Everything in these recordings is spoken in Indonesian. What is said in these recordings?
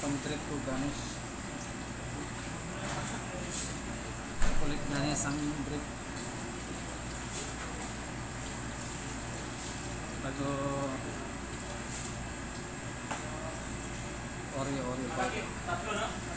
complete guys kulit na niya sang brick bago Oreo Oreo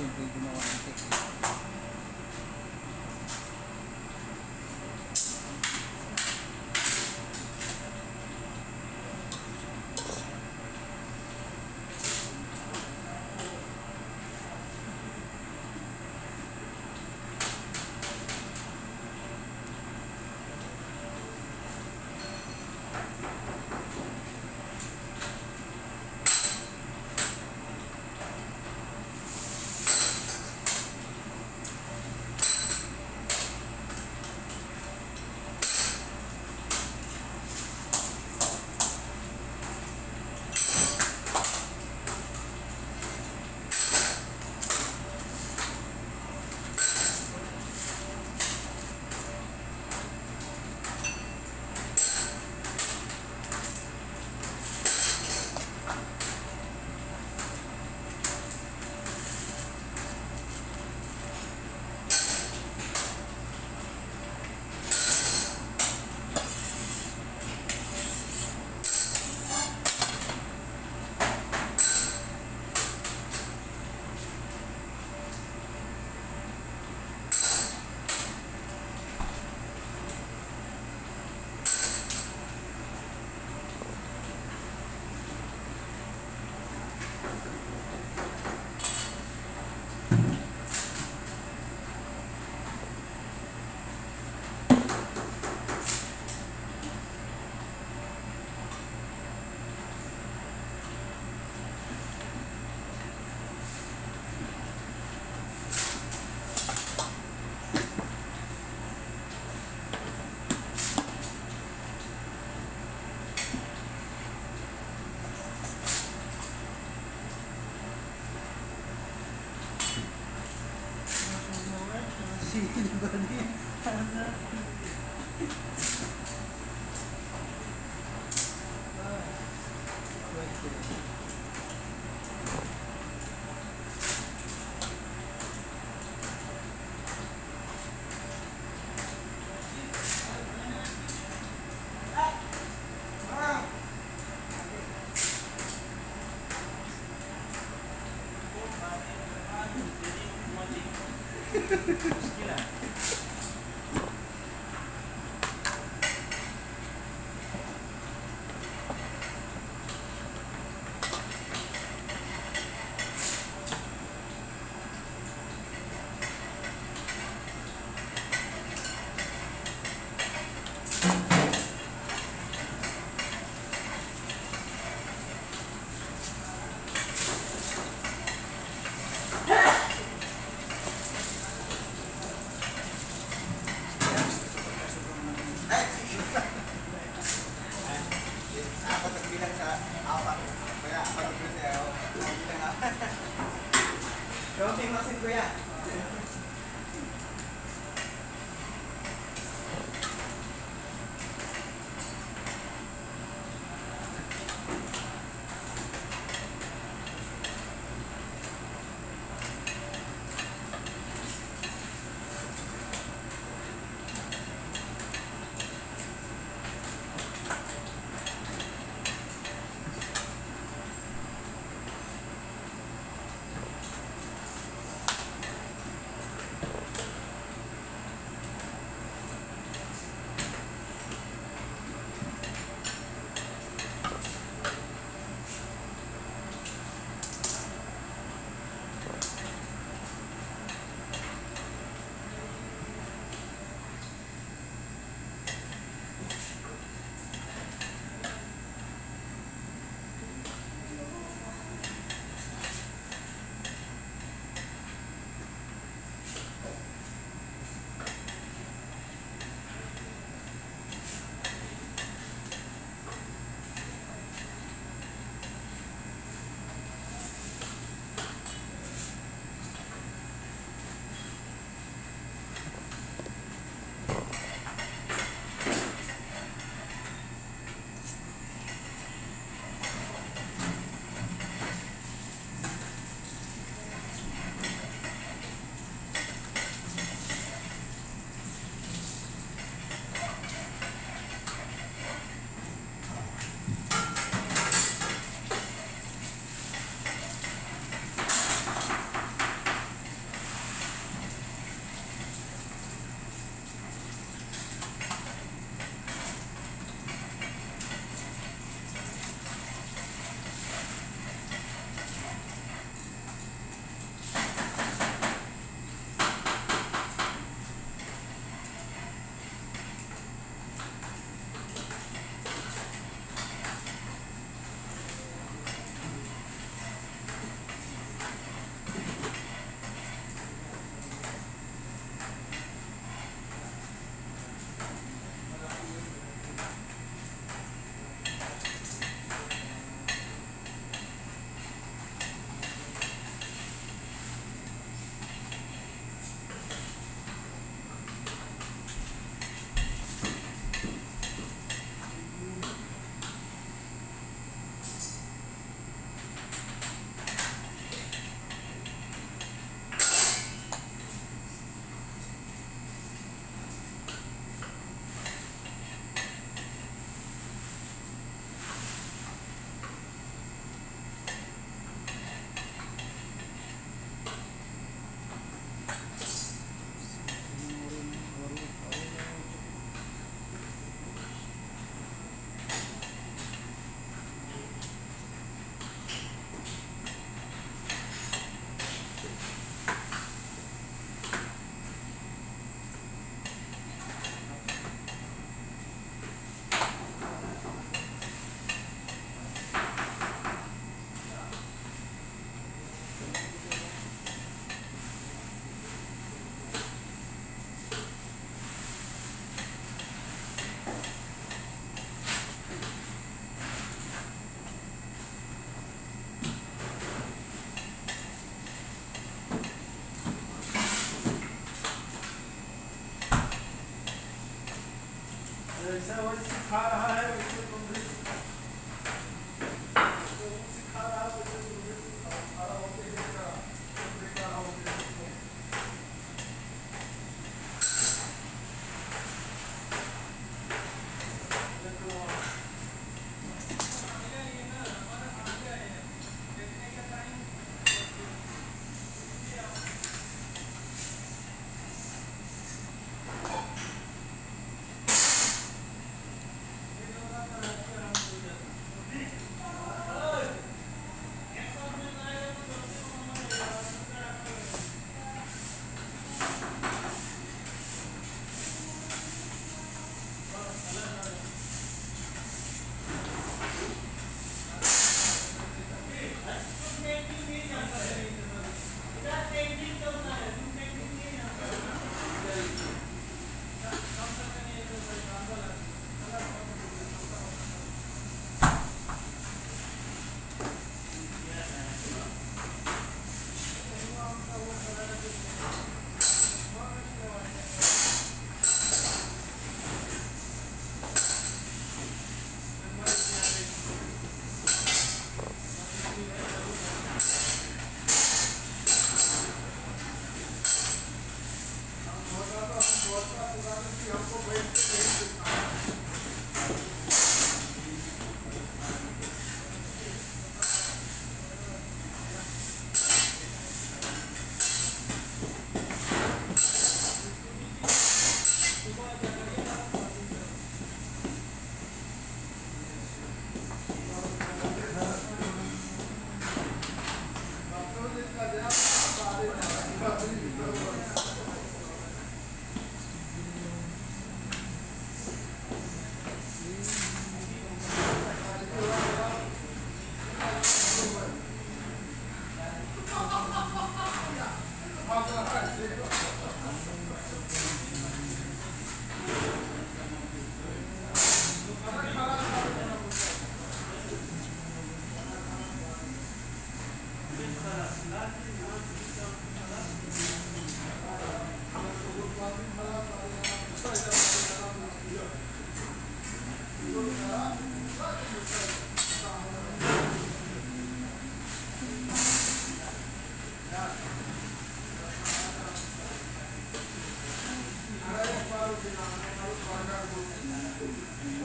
posible ginawa ang technique. Hi.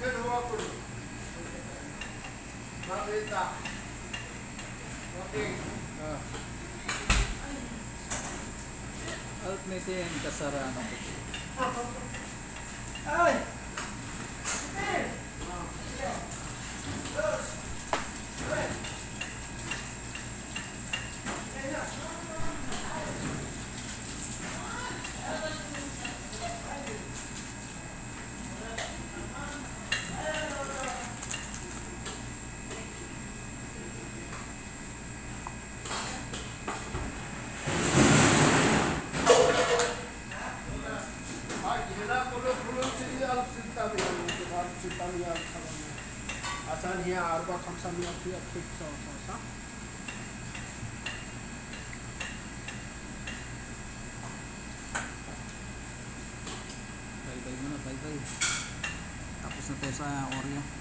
Yun, huwakul. Makita. Ah? Okay. Ah. Alt na ito yung kasaraan ako. Ay! a Oreo.